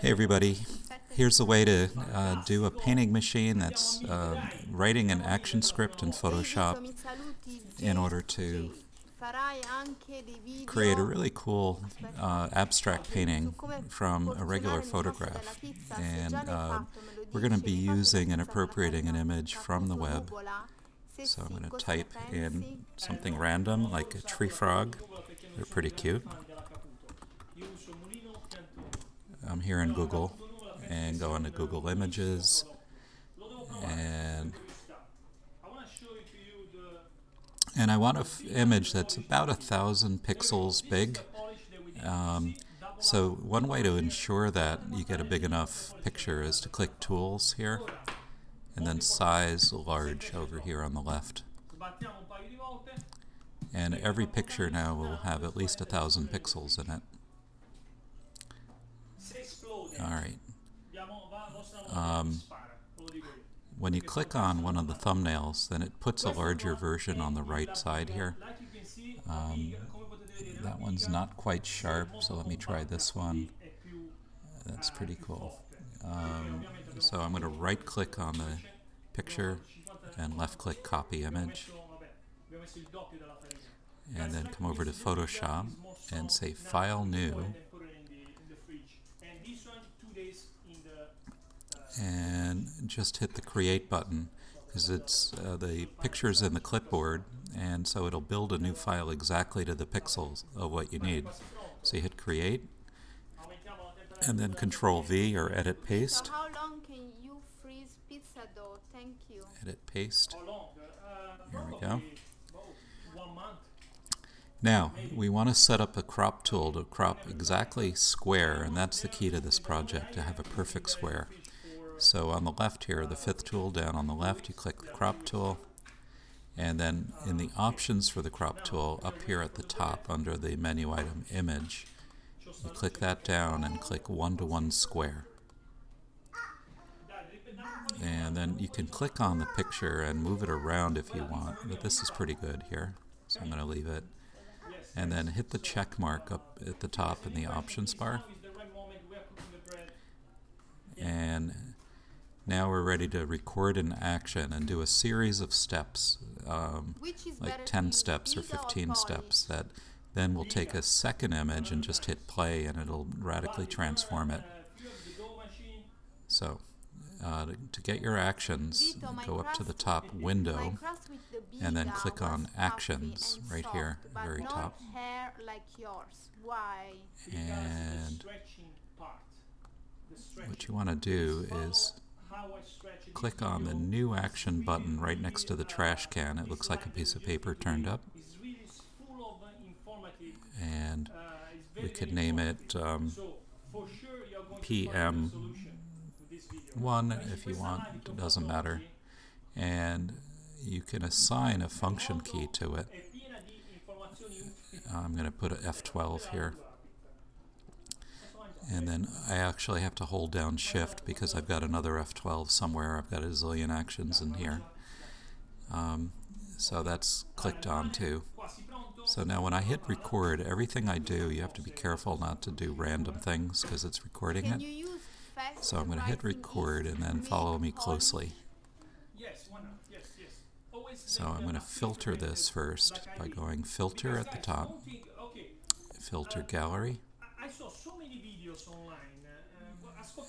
Hey everybody, here's a way to uh, do a painting machine that's uh, writing an action script in Photoshop in order to create a really cool uh, abstract painting from a regular photograph. And uh, we're going to be using and appropriating an image from the web. So I'm going to type in something random like a tree frog. They're pretty cute. I'm here in Google and go into Google Images and and I want an image that's about a thousand pixels big. Um, so one way to ensure that you get a big enough picture is to click Tools here and then Size Large over here on the left. And every picture now will have at least a thousand pixels in it. All right. Um, when you click on one of the thumbnails, then it puts a larger version on the right side here. Um, that one's not quite sharp, so let me try this one. That's pretty cool. Um, so I'm going to right click on the picture and left click copy image. And then come over to Photoshop and say File New and just hit the create button because it's uh, the pictures in the clipboard and so it'll build a new file exactly to the pixels of what you need. So you hit create and then control V or edit paste. how long can you freeze pizza dough? Thank you. Edit paste. Here we go. Now, we want to set up a crop tool to crop exactly square, and that's the key to this project, to have a perfect square. So on the left here, the fifth tool down on the left, you click the crop tool. And then in the options for the crop tool, up here at the top under the menu item image, you click that down and click one-to-one -one square. And then you can click on the picture and move it around if you want, but this is pretty good here, so I'm going to leave it. And then hit the check mark up at the top in the options bar. And now we're ready to record an action and do a series of steps, um, like 10 steps or 15 steps, that then we'll take a second image and just hit play and it'll radically transform it. So, uh, to, to, get your actions, go up to the top window and then click on Actions right here, very top. And what you want to do is click on the New Action button right next to the trash can. It looks like a piece of paper turned up. And we could name it um, PM1 if you want, it doesn't matter. And you can assign a function key to it. I'm going to put an F12 here. And then I actually have to hold down shift because I've got another F12 somewhere. I've got a zillion actions in here. Um, so that's clicked on too. So now when I hit record, everything I do, you have to be careful not to do random things because it's recording it. So I'm going to hit record and then follow me closely. So I'm going to filter this first by going filter at the top, filter gallery,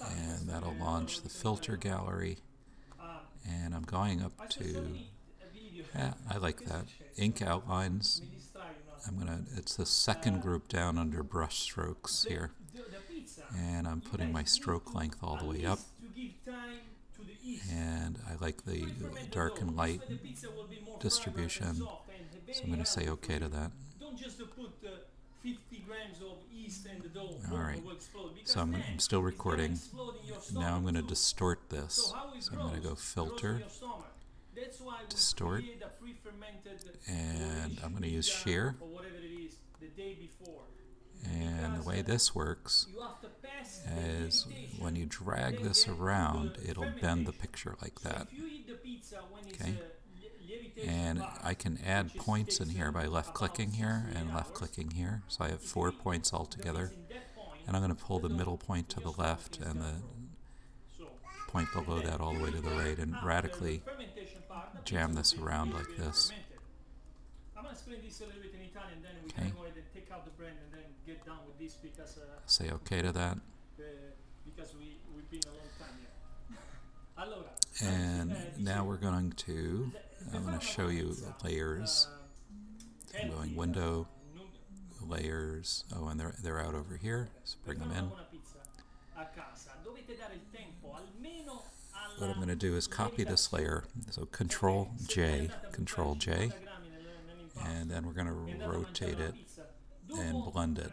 and that'll launch the filter gallery. And I'm going up to, yeah, I like that, ink outlines. I'm gonna, it's the second group down under brush strokes here. And I'm putting my stroke length all the way up. And I like the dark and light distribution. So I'm going to say OK to that. Alright, so I'm, I'm, still recording. Now I'm going to distort this. So I'm going to go Filter, Distort, and I'm going to use Shear. And the way this works is when you drag this around, it'll bend the picture like that. Okay? And I can add points in here by left clicking here and left clicking here. So I have four points altogether. And I'm going to pull the middle point to the left and the point below that all the way to the right and radically jam this around like this. Okay. Say okay to that. And now we're going to, I'm going to show you layers. I'm going window, layers. Oh, and they're, they're out over here. So bring them in. What I'm going to do is copy this layer. So Control J, Control J, and then we're going to rotate it and blend it.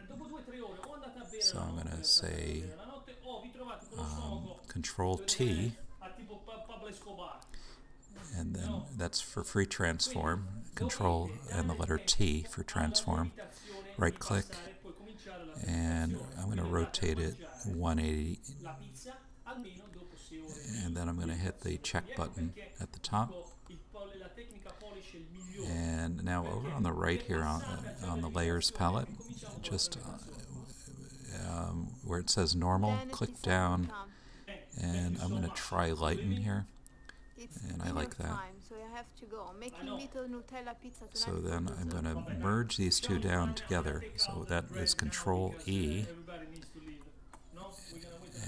So I'm going to say um, Control T, and then that's for free transform. Control and the letter T for transform. Right click, and I'm going to rotate it 180 and then I'm going to hit the check button at the top and now over on the right here on, uh, on the layers palette just uh, um, where it says normal click down. and I'm going to try lighten here. And I like that. so then I'm going to merge these two down together. So that is control E.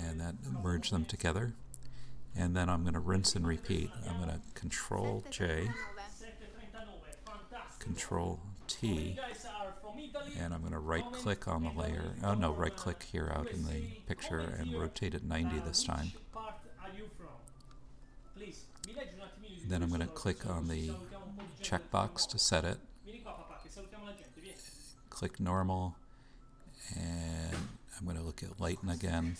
and that merge them together and then I'm going to rinse and repeat. I'm going to Control J, Control T, and I'm going to right click on the layer. Oh no, right click here out in the picture and rotate it 90 this time. Then I'm going to click on the checkbox to set it. Click normal, and I'm going to look at lighten again.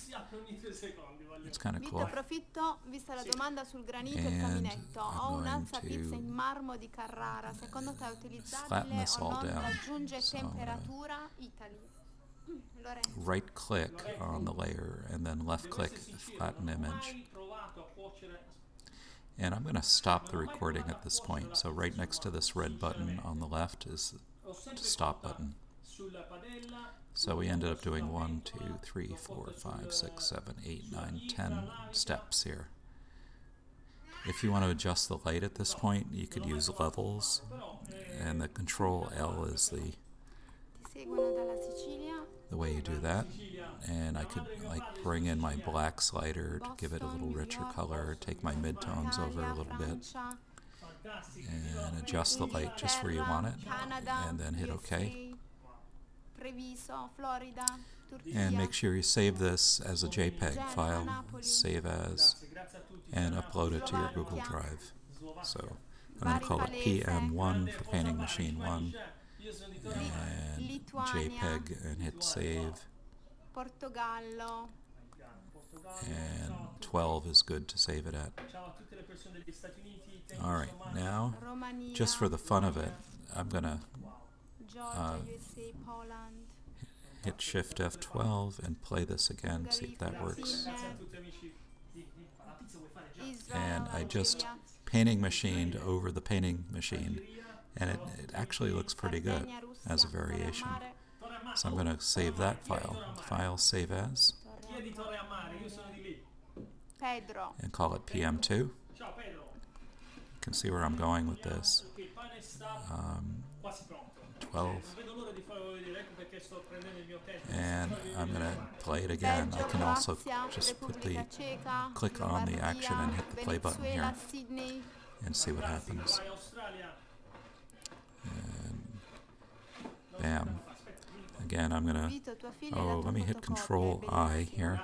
It's kind of cool. approfitto, vista la domanda sul granito e il caminetto. Ho un'alza pizza in marmo di Carrara. Secondo te è utilizzabile o non raggiunge temperatura uh, Italy? Mm, right click on the layer and then left click flatten image. And I'm going to stop the recording at this point. So right next to this red button on the left is the stop button. So we ended up doing one, two, three, four, five, six, seven, eight, nine, ten steps here. If you want to adjust the light at this point, you could use levels, and the control L is the the way you do that. And I could like bring in my black slider to give it a little richer color, take my midtones over a little bit, and adjust the light just where you want it, and then hit OK. And make sure you save this as a JPEG file, save as, and upload it to your Google Drive. So I'm going to call it PM1 for Painting Machine 1, and JPEG, and hit save. Portogallo. And 12 is good to save it at. Alright, now, just for the fun of it, I'm going to uh, hit Shift F12 and play this again, see if that works. And I just painting machined over the painting machine, and it, it actually looks pretty good as a variation. So I'm going to save that file. File save as. And call it PM2. You can see where I'm going with this. Um, 12. And I'm going to play it again. I can also just put the click on the action and hit the play button here and see what happens. And bam. Again, I'm going to, oh, let me hit Control I here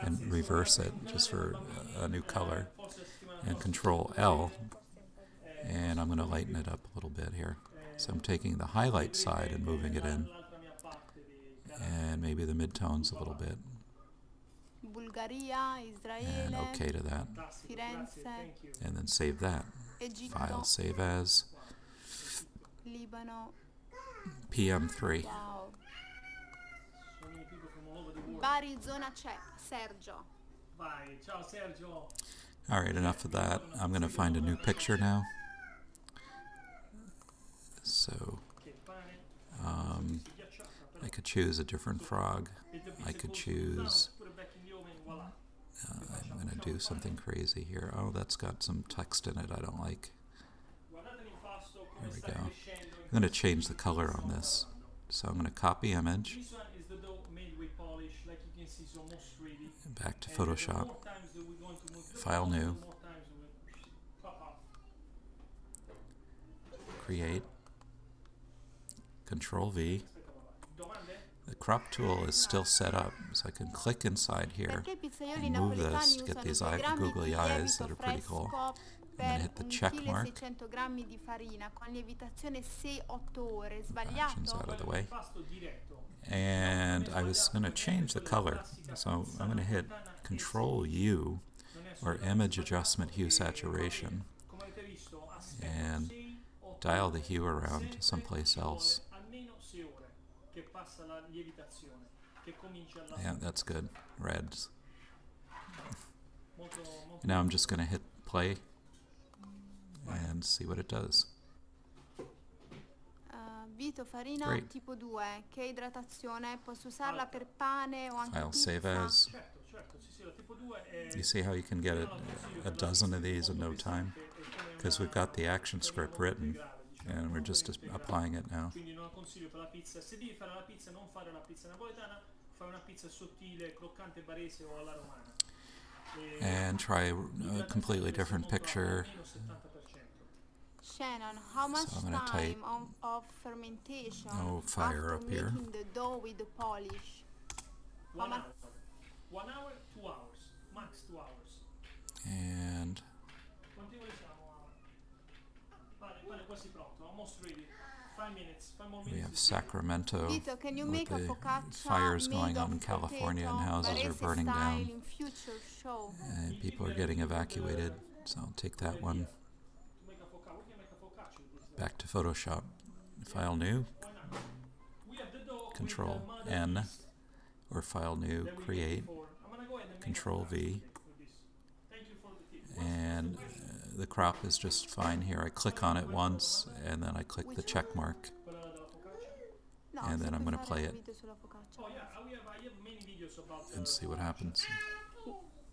and reverse it just for a new color. And Control L, and I'm going to lighten it up a little bit here. So I'm taking the highlight side and moving it in. And maybe the midtones a little bit. bulgaria And okay to that. And then save that. File save as. PM3. Bari zona. Sergio. Sergio. Alright, enough of that. I'm going to find a new picture now. So, um, I could choose a different frog. I could choose. Uh, I'm going to do something crazy here. Oh, that's got some text in it I don't like. There we go. I'm going to change the color on this. So I'm going to copy image. Back to Photoshop. File new. Create. Control V. The crop tool is still set up, so I can click inside here and move this to get these eye, googly eyes that are pretty cool. I'm going to hit the check mark. Actions out of the way. And I was going to change the color, so I'm going to hit Control U, or Image Adjustment Hue Saturation, and dial the hue around to someplace else. Yeah, that's good. Reds. now I'm just going to hit play and see what it does. Uh, Vito farina Great. tipo 2, che idratazione, posso usarla per pane o anche File save as. You see how you can get a, a dozen of these in no time? Because we've got the action script written and we're just applying it now. And try a completely different picture. Shannon, how much so time of, of, fermentation oh, fire after up here. the dough with the poolish? One hour. One hour, two hours. Max two hours. And we have Sacramento Vito, can you with make the fires going on in California and houses are burning down. And people are getting evacuated, so I'll take that one. Back to Photoshop. File new. Control N or File new, create. Control V. And uh, the crop is just fine here. I click on it once and then I click the check mark. And then I'm going to play it and see what happens.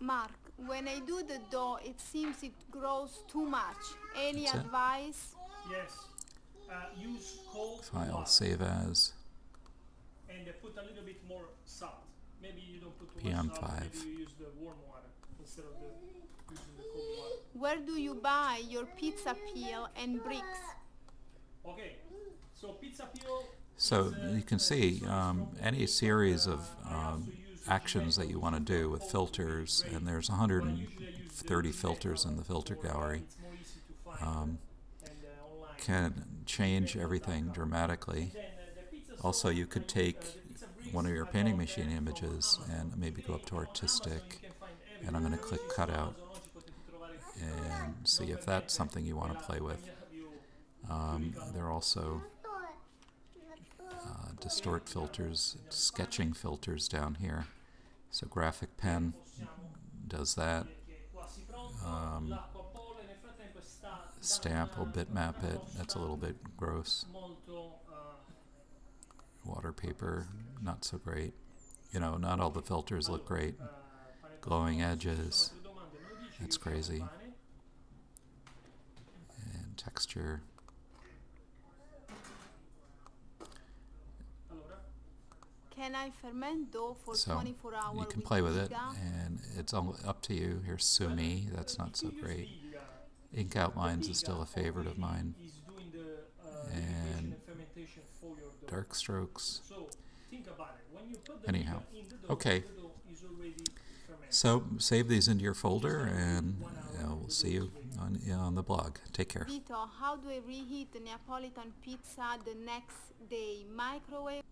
Mark, when I do the dough, it seems it grows too much. Any That's advice? Yes. Uh, use cold File water save as. and put a little bit more salt. Maybe you don't put too PM5. much salt. Maybe you use the warm water instead of the using the cold water. Where do you buy your pizza peel and bricks? Okay. So pizza peel. So uh, you can uh, see um, any series of Uh, I also um, actions that you want to do with filters, and there's But usually I use the 130 filters in the filter uh, gallery, It's more easy to find um, and uh, online. can change everything dramatically. Then, uh, the pizza Also, you could uh, take the pizza bricks one of your painting machine uh, images and maybe go up to artistic, you can find and I'm going to click potete trovare and see if that's something you want to play with. Um, there are also uh, distort filters, sketching filters down here. So Graphic Pen does that. Um, stamp will bitmap it. That's a little bit gross. Water paper, not so great. You know, not all the filters look great. Glowing edges, Altre domande, noi dici that's crazy. And texture. Can I ferment dough for So 24 hours you can play with it, and it's all up to you. Here's Sumi. That's not so great. Ink outlines is still a favorite of mine. is doing the And irrigation and fermentation for your dough. Dark strokes. So think about it. When you put the Anyhow, biga in the dough, okay. The. So save these into your folder, and uh, we'll see you on, on the blog. Take care. How do I reheat Neapolitan pizza the next day? Microwave